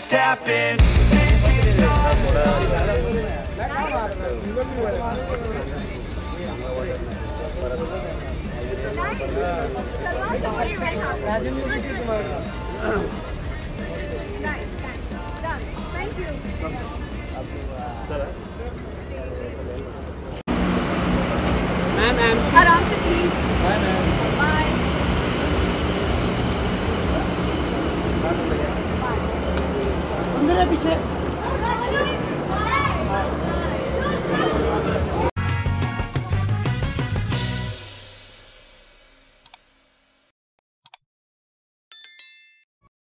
just happened. nice, nice. Done. Thank you. Ma'am, ma'am. Bye, ma'am. Bye every trip.